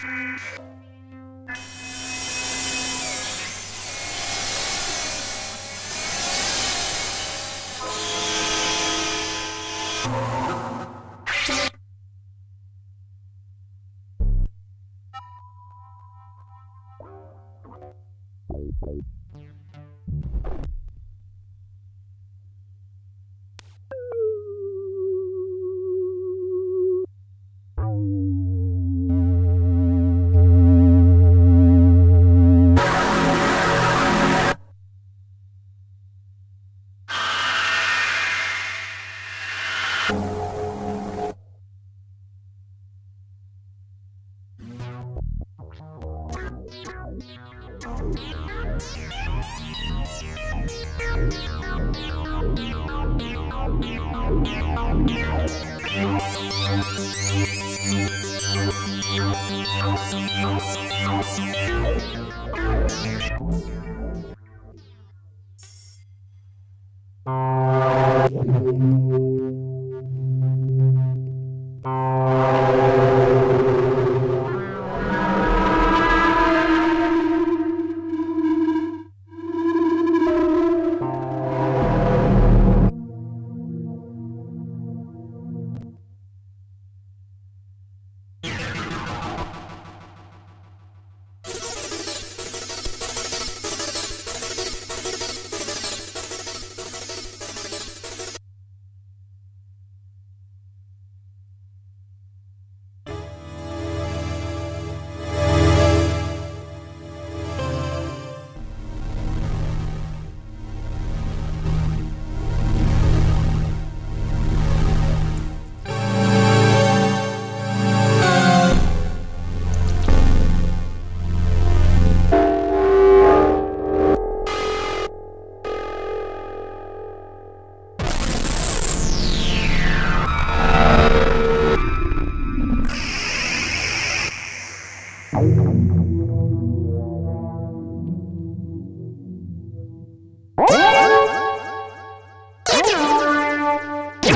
Thank you.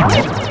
What?